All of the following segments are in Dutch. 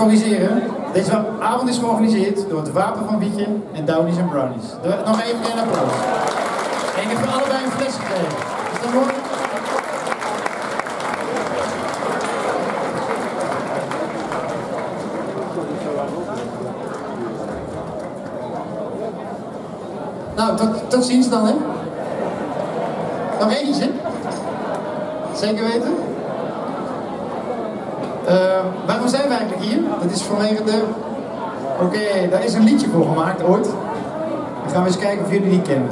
Corrigeren. Deze avond is georganiseerd door het Wapen van Wietje en Downies en Brownies. Nog even een applaus. En ik heb voor allebei een fles gekregen. Is dat mooi? Nou, tot, tot ziens dan, hè? Nog eentje? Zeker weten? Uh, waarom zijn we eigenlijk hier? Dat is vanwege de... Oké, daar is een liedje voor gemaakt ooit. Dan gaan we eens kijken of jullie die kennen.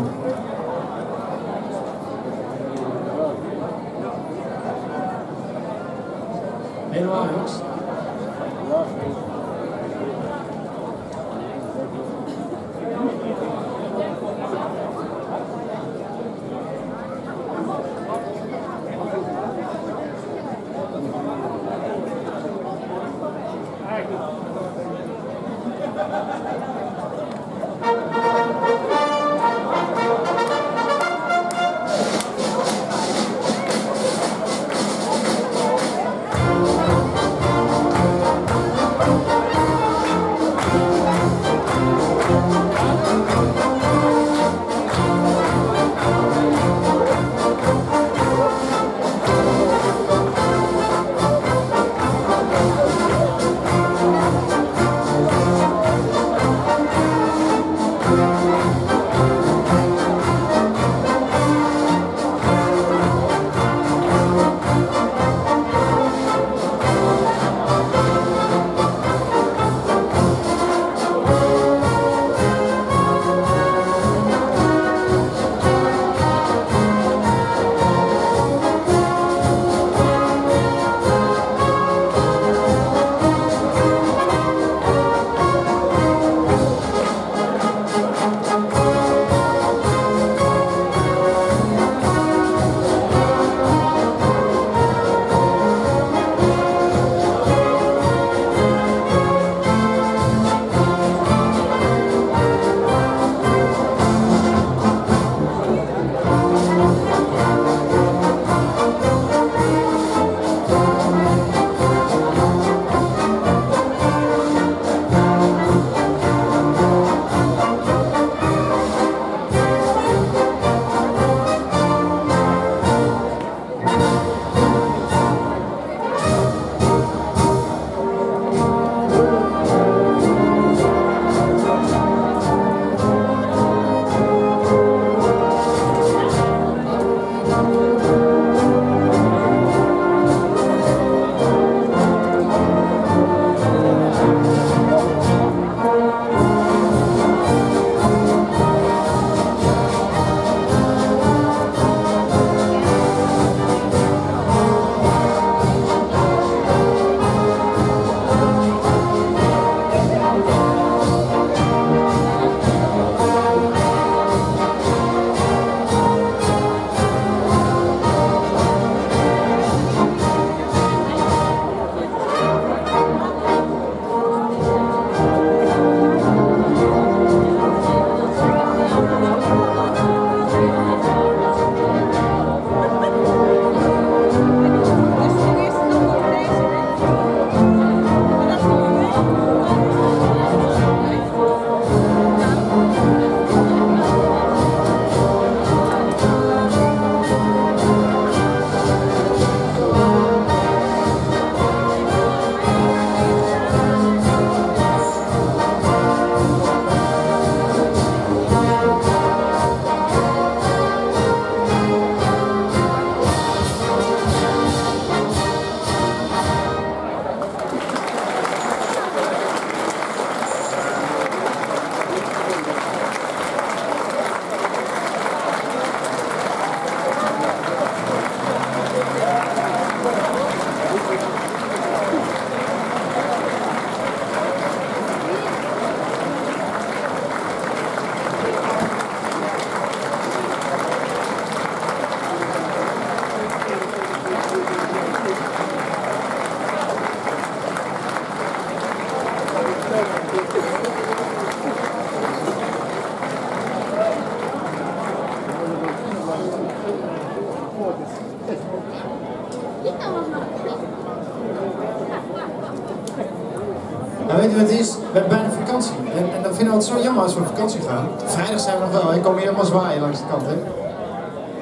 Nou, weet je wat het is? We hebben bijna vakantie. En, en dan vinden we het zo jammer als we op vakantie gaan. Vrijdag zijn we nog wel, ik kom hier helemaal zwaaien langs de kant. Hè.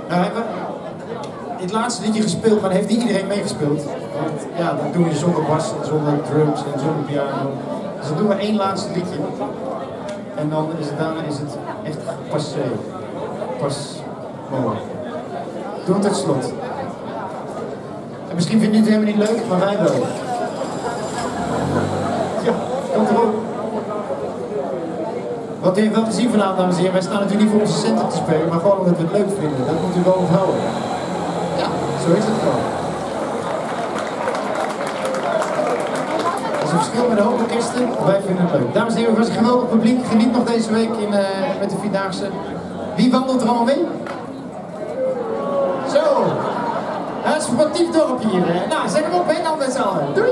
Nou hebben we dit laatste liedje gespeeld, maar heeft niet iedereen meegespeeld. Want ja, dat doen we zonder bas en zonder drums en zonder piano. Dus dan doen we één laatste liedje. En dan is het, daarna is het echt passé. Pas mooi. Doe het tot slot. En misschien vind je het helemaal niet leuk, maar wij wel. Wat u heeft wel gezien vanavond, dames en heren, wij staan natuurlijk niet voor onze centen te spelen, maar gewoon omdat we het leuk vinden. Dat moet u wel onthouden. Ja, zo is het gewoon. Dat is een verschil met de orkesten, wij vinden het leuk. Dames en heren, was een geweldig publiek. Geniet nog deze week in, uh, met de Vierdaagse. Wie wandelt er allemaal mee? Zo. Het is een sportief dorp hier. Nou, zeg hem op, hè, dan met z'n allen. Doei.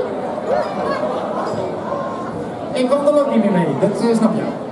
Ik wandel ook niet meer mee, dat uh, snap je.